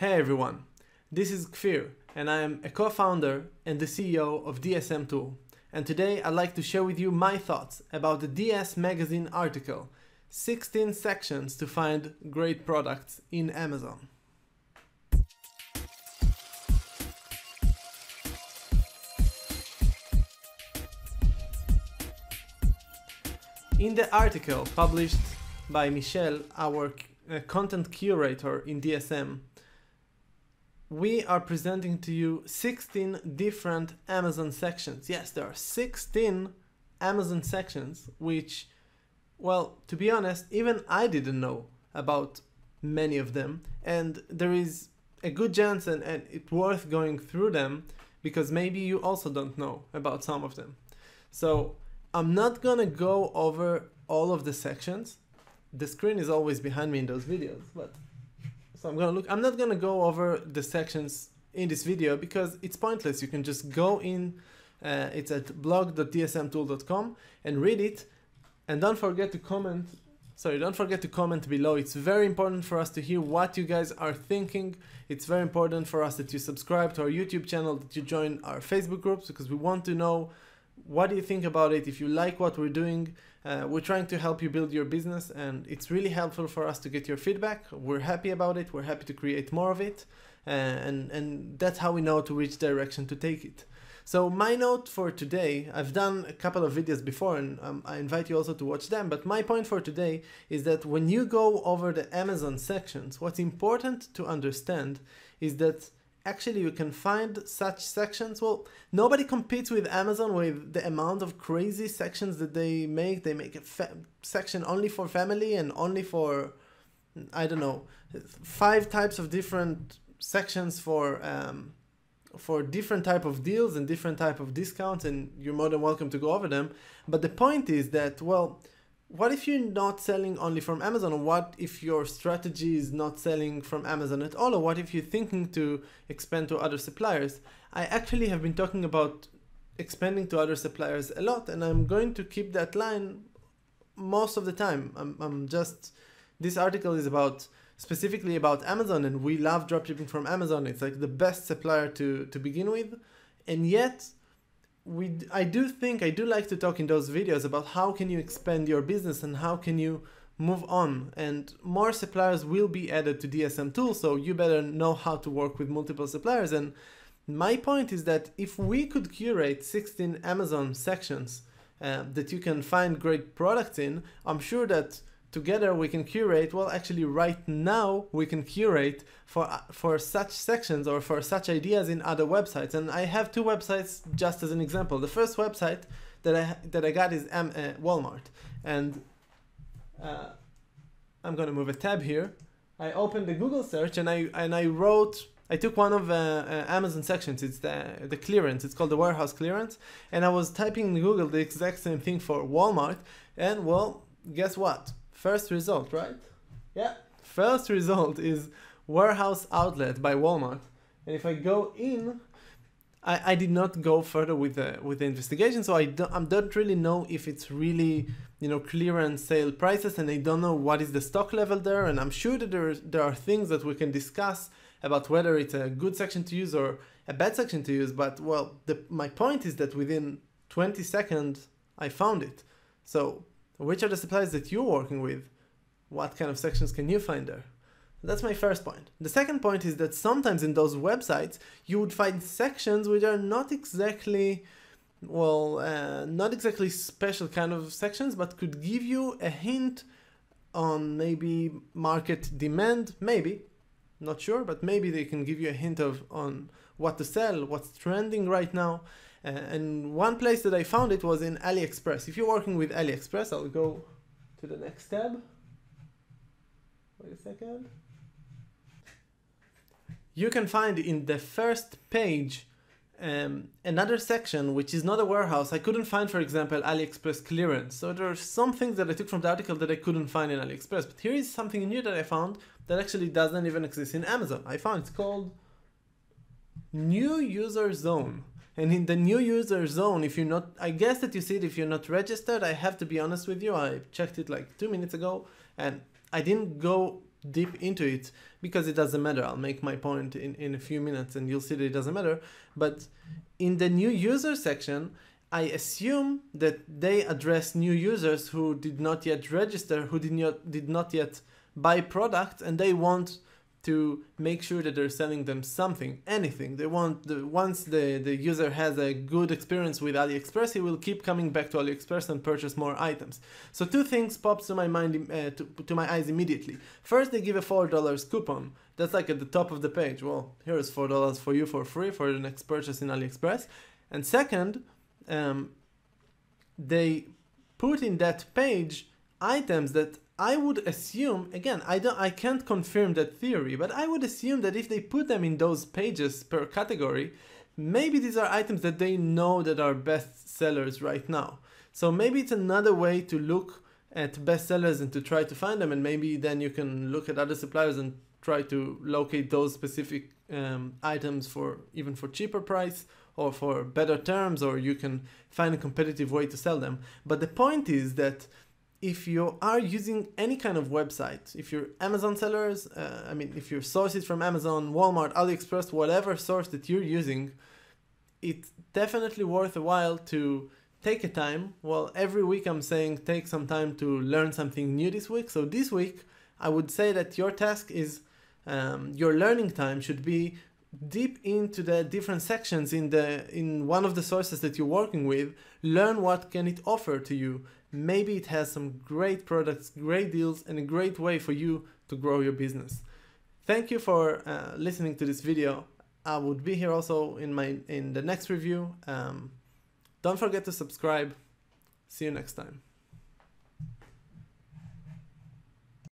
Hey everyone, this is Kfir and I am a co-founder and the CEO of DSM Tool. And today I'd like to share with you my thoughts about the DS Magazine article, 16 sections to find great products in Amazon. In the article published by Michelle, our uh, content curator in DSM, we are presenting to you 16 different Amazon sections. Yes, there are 16 Amazon sections, which, well, to be honest, even I didn't know about many of them. And there is a good chance and, and it's worth going through them because maybe you also don't know about some of them. So I'm not gonna go over all of the sections. The screen is always behind me in those videos, but so I'm gonna look, I'm not gonna go over the sections in this video because it's pointless. You can just go in, uh, it's at blog.dsmtool.com and read it. And don't forget to comment, sorry, don't forget to comment below. It's very important for us to hear what you guys are thinking. It's very important for us that you subscribe to our YouTube channel, that you join our Facebook groups because we want to know what do you think about it? If you like what we're doing uh, we're trying to help you build your business and it's really helpful for us to get your feedback. We're happy about it. We're happy to create more of it uh, and and that's how we know to which direction to take it. So my note for today i've done a couple of videos before and um, i invite you also to watch them but my point for today is that when you go over the amazon sections what's important to understand is that actually you can find such sections. Well, nobody competes with Amazon with the amount of crazy sections that they make. They make a section only for family and only for, I don't know, five types of different sections for um, for different type of deals and different type of discounts, and you're more than welcome to go over them. But the point is that well what if you're not selling only from Amazon? What if your strategy is not selling from Amazon at all? Or what if you're thinking to expand to other suppliers? I actually have been talking about expanding to other suppliers a lot, and I'm going to keep that line most of the time. I'm, I'm just, this article is about specifically about Amazon, and we love dropshipping from Amazon. It's like the best supplier to, to begin with. And yet, we I do think I do like to talk in those videos about how can you expand your business and how can you move on. And more suppliers will be added to DSM tool so you better know how to work with multiple suppliers. And my point is that if we could curate 16 Amazon sections uh, that you can find great products in I'm sure that together we can curate well actually right now we can curate for for such sections or for such ideas in other websites and i have two websites just as an example the first website that i that i got is um, uh, walmart and uh, i'm going to move a tab here i opened the google search and i and i wrote I took one of uh, uh, Amazon sections. It's the the clearance. It's called the warehouse clearance, and I was typing in Google the exact same thing for Walmart. And well, guess what? First result, right? Yeah. First result is warehouse outlet by Walmart. And if I go in, I, I did not go further with the with the investigation, so I don't I don't really know if it's really you know clearance sale prices, and I don't know what is the stock level there. And I'm sure that there there are things that we can discuss about whether it's a good section to use or a bad section to use. But well, the, my point is that within 20 seconds I found it. So which are the suppliers that you're working with? What kind of sections can you find there? That's my first point. The second point is that sometimes in those websites you would find sections which are not exactly, well, uh, not exactly special kind of sections, but could give you a hint on maybe market demand, maybe, not sure, but maybe they can give you a hint of on what to sell, what's trending right now. Uh, and one place that I found it was in AliExpress. If you're working with AliExpress, I'll go to the next tab. Wait a second. You can find in the first page um, another section which is not a warehouse. I couldn't find, for example, AliExpress clearance. So there are some things that I took from the article that I couldn't find in AliExpress. But here is something new that I found that actually doesn't even exist in Amazon. I found it's called New User Zone. And in the new user zone, if you're not, I guess that you see it if you're not registered. I have to be honest with you. I checked it like two minutes ago and I didn't go deep into it because it doesn't matter. I'll make my point in, in a few minutes and you'll see that it doesn't matter. But in the new user section, I assume that they address new users who did not yet register, who did not did not yet buy product, and they want to make sure that they're selling them something, anything. They want the once the, the user has a good experience with AliExpress, he will keep coming back to AliExpress and purchase more items. So two things pops to my mind uh, to, to my eyes immediately. First, they give a four dollars coupon. That's like at the top of the page. Well, here is four dollars for you for free for the next purchase in AliExpress. And second, um, they put in that page items that I would assume again I don't I can't confirm that theory but I would assume that if they put them in those pages per category maybe these are items that they know that are best sellers right now. So maybe it's another way to look at best sellers and to try to find them and maybe then you can look at other suppliers and try to locate those specific um, items for even for cheaper price or for better terms or you can find a competitive way to sell them. But the point is that if you are using any kind of website, if you're Amazon sellers, uh, I mean, if you're sources from Amazon, Walmart, AliExpress, whatever source that you're using, it's definitely worth a while to take a time. Well, every week I'm saying take some time to learn something new this week. So this week, I would say that your task is um, your learning time should be deep into the different sections in the in one of the sources that you're working with learn what can it offer to you maybe it has some great products, great deals, and a great way for you to grow your business. Thank you for uh, listening to this video. I would be here also in my in the next review. Um, don't forget to subscribe. See you next time.